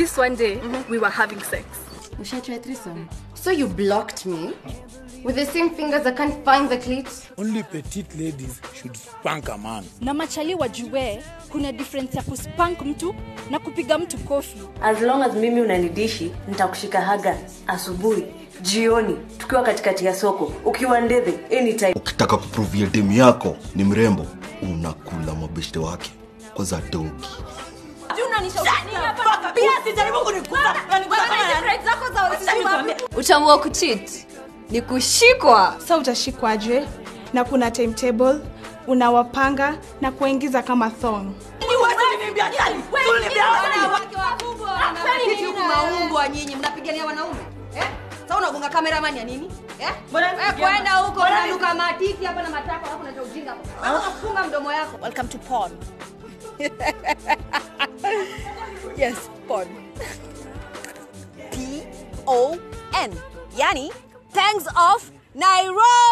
this one day mm -hmm. we were having sex. Ushatry threesome. So you blocked me? With the same fingers I can't find the clit? Only petite ladies should spank a man. na machali wajue kuna difference ya kuspank mtu na kupiga mtu kofi as long as mimi unanidishi nitakushika haga asubuhi jioni tukiwa katikati ya soko ukiwa ndeve anytime ukitaka kuprovia demu yako ni mrembo unakula mabeshte wake kwa za dogi utamu wa kuchit ni kushikwa. Sa utashikwaje? Na kuna timetable unawapanga na kuingiza kama thong. Maumbwa nyinyi mnapigania wanaume? Eh? sa unagonga kameramani ya nini? Eh? Eh, kwenda huko unanuka matiti hapa na matako alafu unaleta ujinga hapo. funga mdomo yako. Welcome to porn yes porn p o n. Yani pangs of nairobi